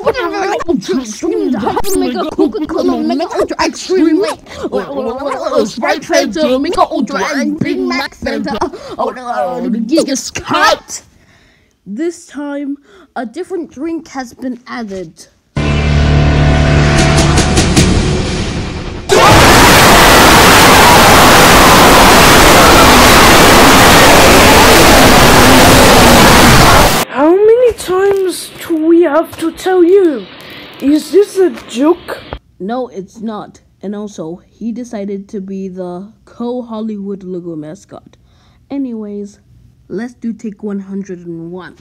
Super oh, oh, oh, Mega Ultra Extreme, Hyper Mega Coca-Cola Mega Ultra Extreme, Sprite Fanta Mega Ultra and Big Mac Fanta, oh, the Gigas Cut. This time, a different drink has been added. Times do we have to tell you? Is this a joke? No, it's not. And also, he decided to be the co Hollywood logo mascot. Anyways, let's do take 101.